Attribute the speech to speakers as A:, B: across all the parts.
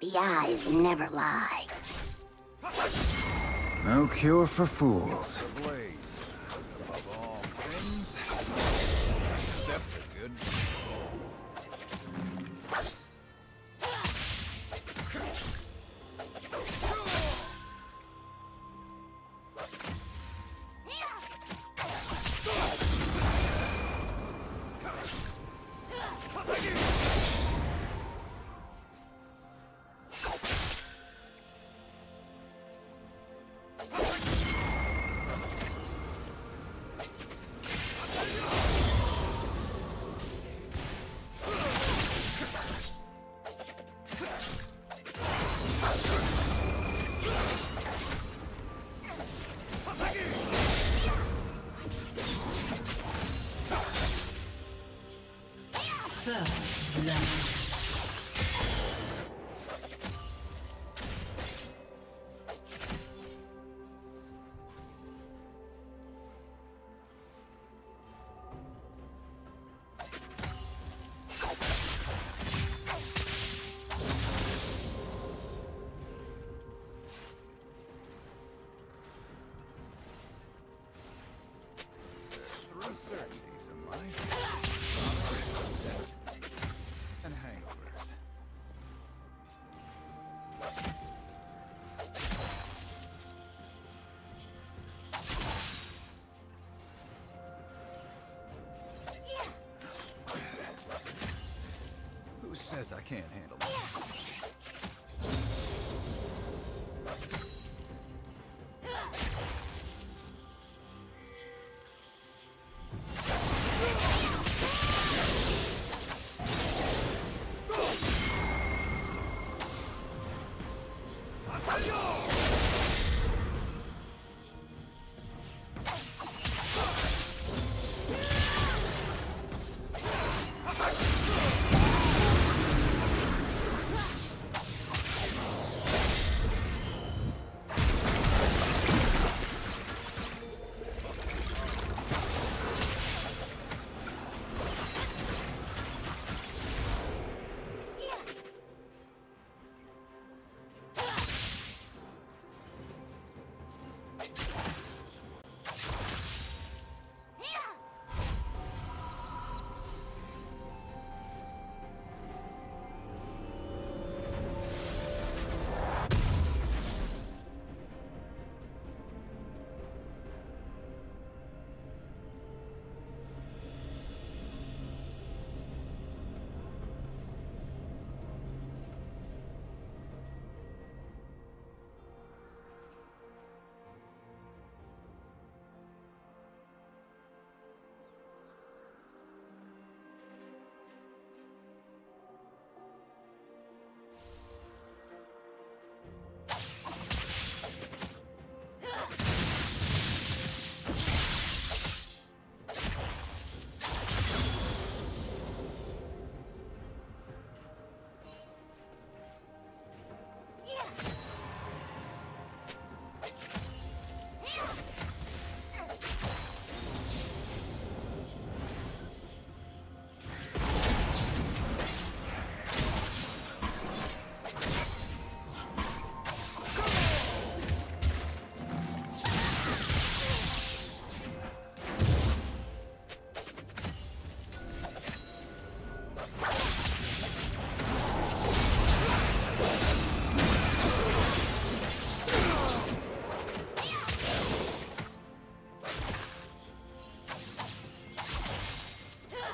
A: The eyes never lie.
B: No cure for fools.
C: The all things, accept a good says I can't handle it?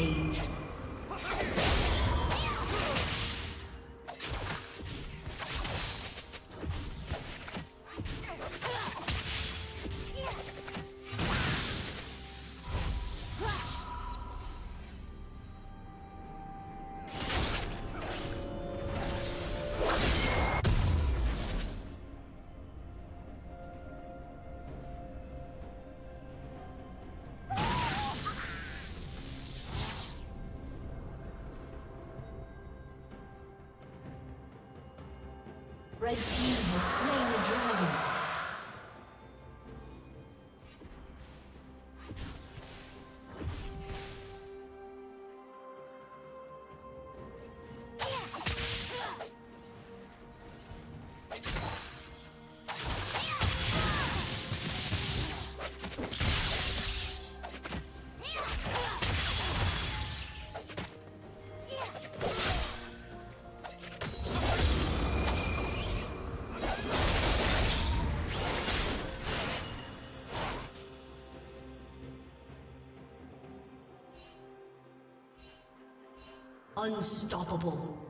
D: Red Unstoppable.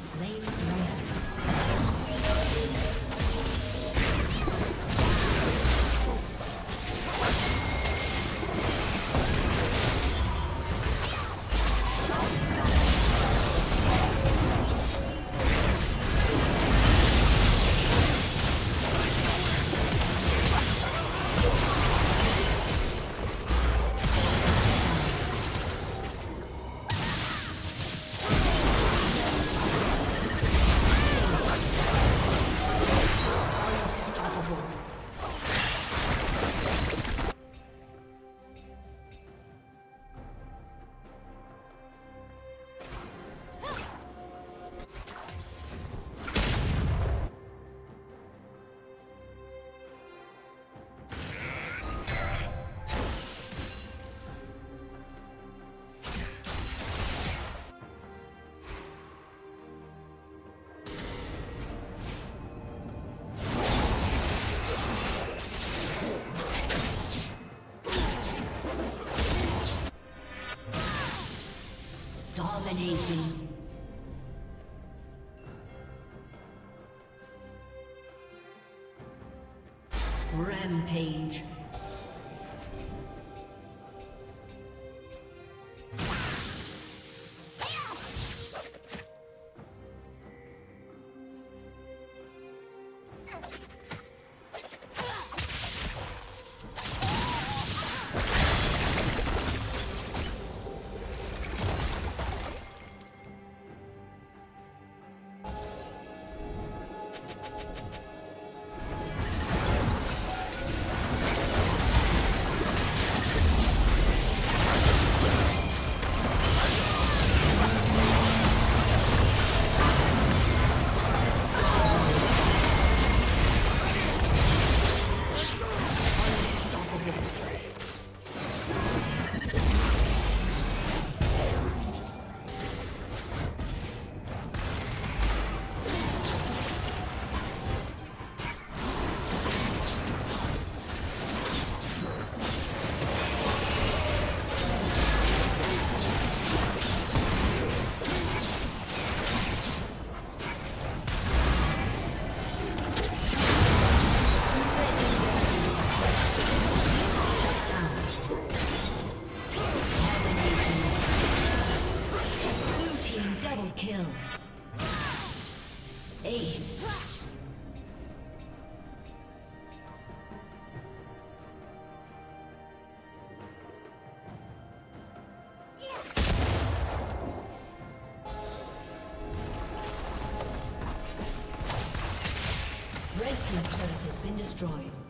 D: slain. Rampage. Destroyed.